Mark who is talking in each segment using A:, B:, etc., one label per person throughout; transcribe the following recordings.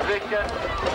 A: Victor.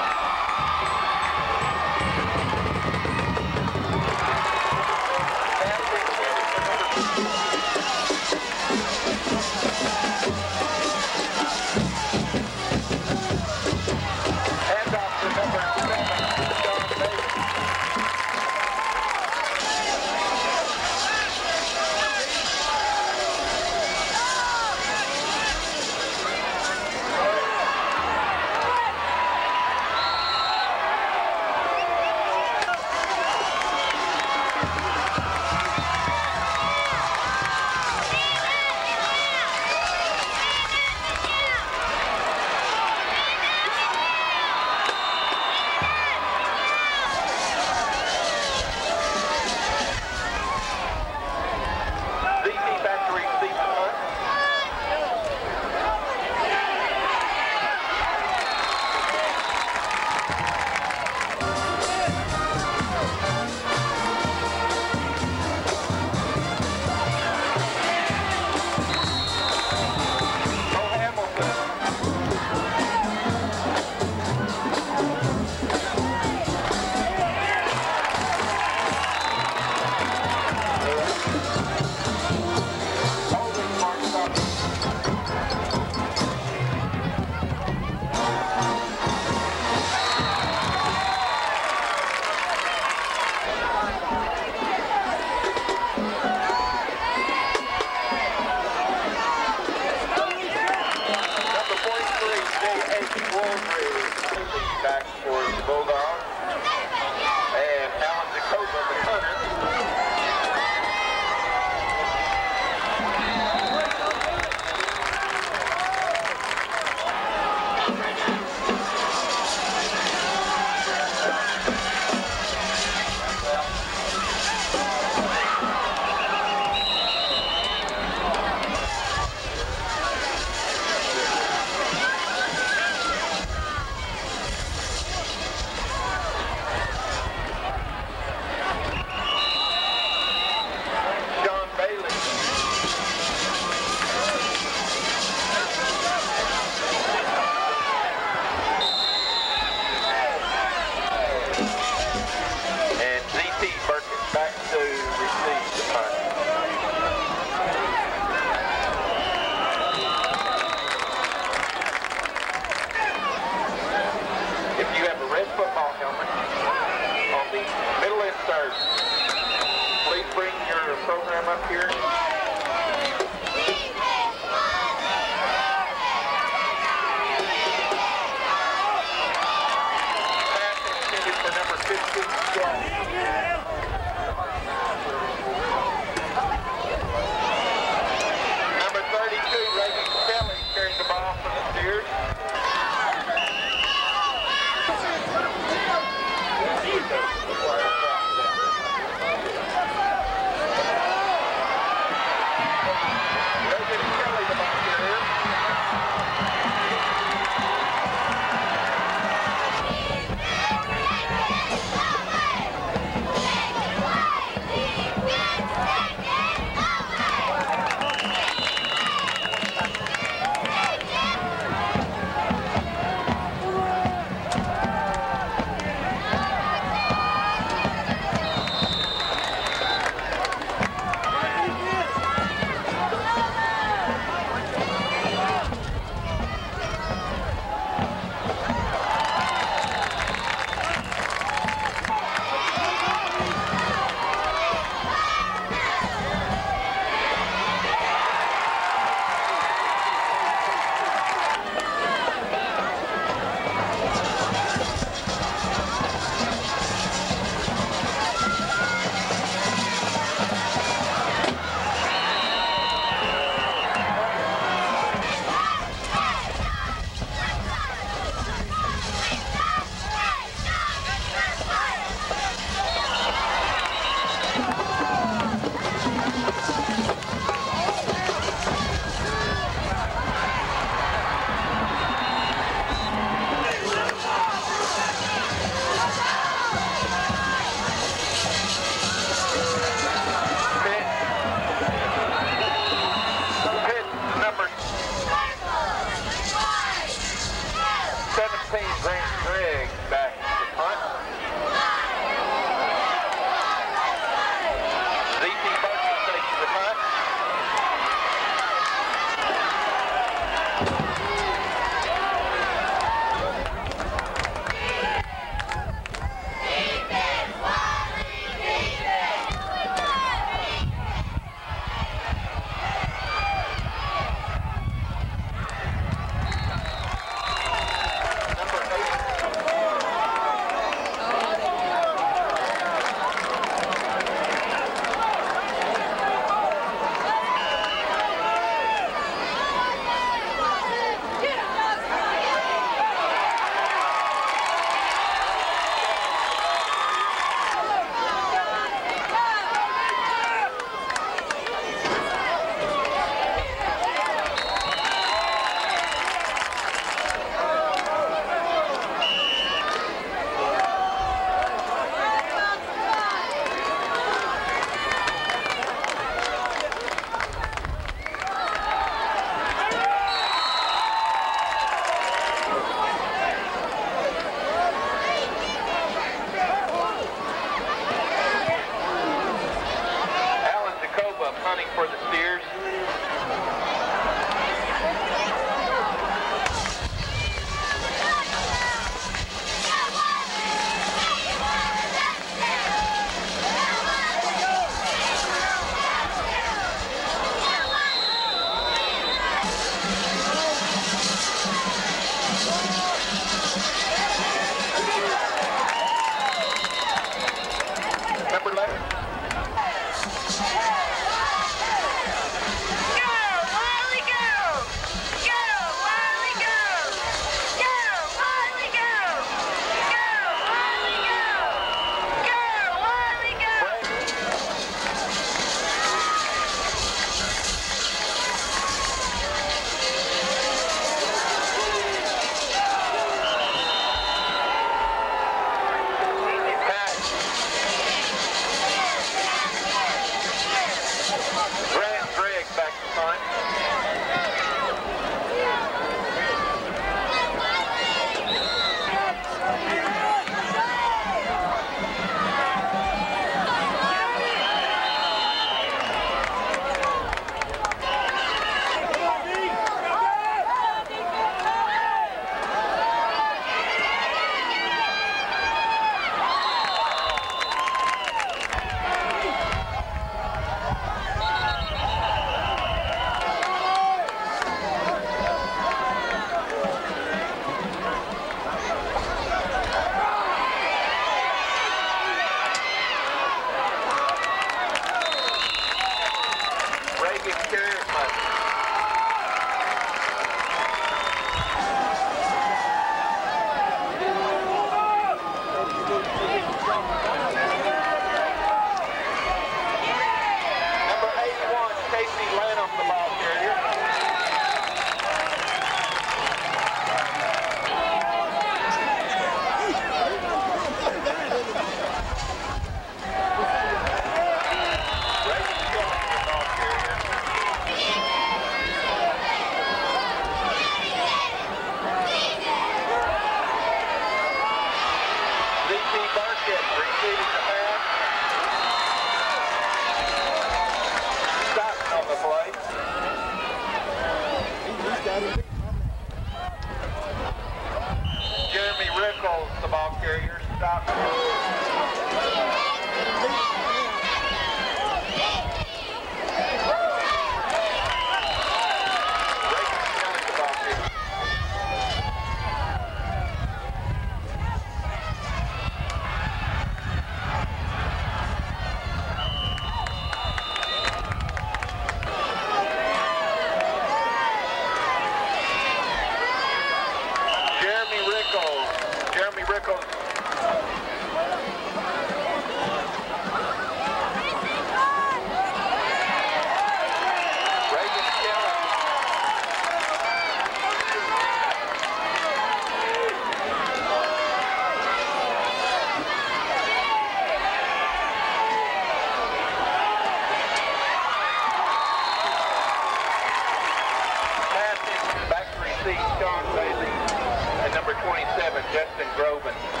A: Groban.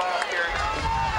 A: by here.